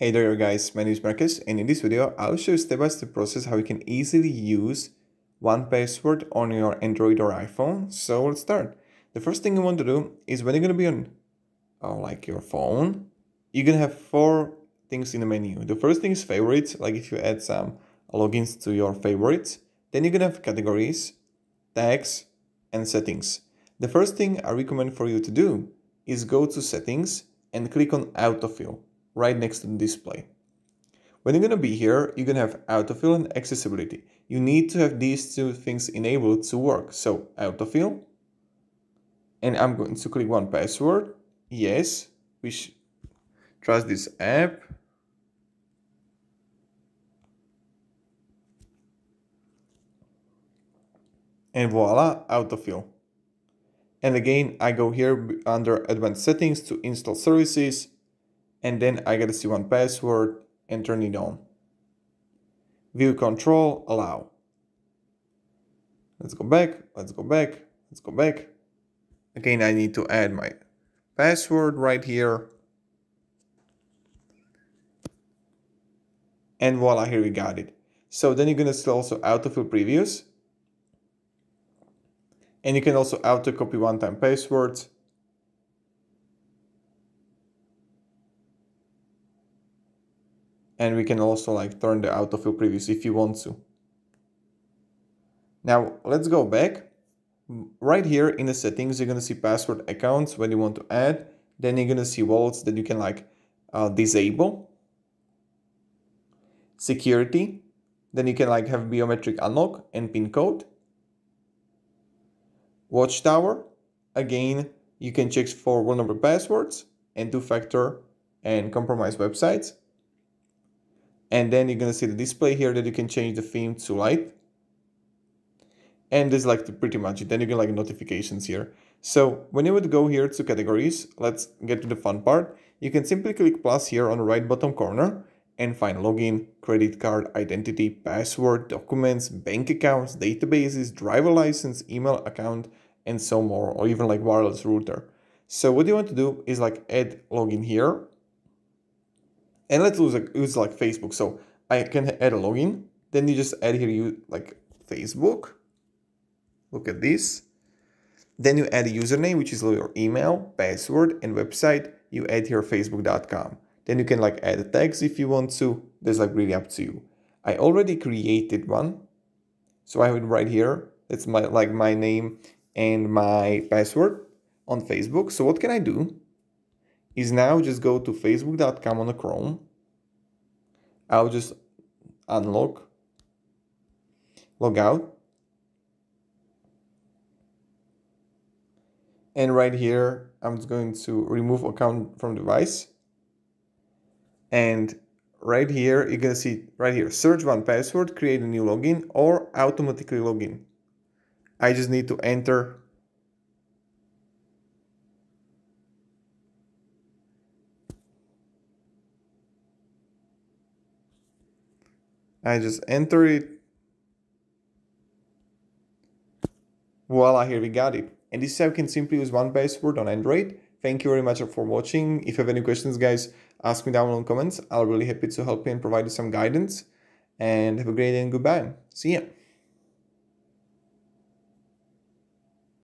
Hey there guys, my name is Marcus and in this video I'll show you step by step process how you can easily use 1Password on your Android or iPhone. So let's start. The first thing you want to do is when you're going to be on uh, like your phone, you're going to have four things in the menu. The first thing is favorites, like if you add some logins to your favorites. Then you're going to have categories, tags and settings. The first thing I recommend for you to do is go to settings and click on autofill right next to the display. When you're going to be here, you're going to have autofill and accessibility. You need to have these two things enabled to work. So autofill, and I'm going to click 1Password. Yes, we trust this app. And voila, autofill. And again, I go here under advanced settings to install services and then I gotta see 1Password and turn it on. View control, allow. Let's go back, let's go back, let's go back. Again, I need to add my password right here. And voila, here we got it. So then you're gonna also autofill previews. And you can also auto copy one-time passwords and we can also like turn the autofill previews if you want to. Now let's go back. Right here in the settings, you're gonna see password accounts when you want to add. Then you're gonna see wallets that you can like uh, disable. Security. Then you can like have biometric unlock and pin code. Watchtower. Again, you can check for vulnerable passwords and two-factor and compromised websites and then you're gonna see the display here that you can change the theme to light. And this is like pretty much it then you get like notifications here. So when you would go here to categories let's get to the fun part. You can simply click plus here on the right bottom corner and find login credit card identity password documents bank accounts databases driver license email account and so more or even like wireless router. So what you want to do is like add login here and let's use, use like Facebook. So I can add a login. Then you just add here you like Facebook. Look at this. Then you add a username, which is your email, password, and website. You add here facebook.com. Then you can like add tags if you want to. That's like really up to you. I already created one. So I have it right here. It's my like my name and my password on Facebook. So what can I do? Is now just go to facebook.com on the Chrome. I'll just unlock, log out. And right here, I'm just going to remove account from device. And right here, you're to see right here, search 1Password, create a new login or automatically login. I just need to enter I just enter it. Voila, here we got it. And this is how you can simply use 1Password on Android. Thank you very much for watching. If you have any questions, guys, ask me down in the comments. I'll be really happy to help you and provide you some guidance. And have a great day and goodbye. See ya.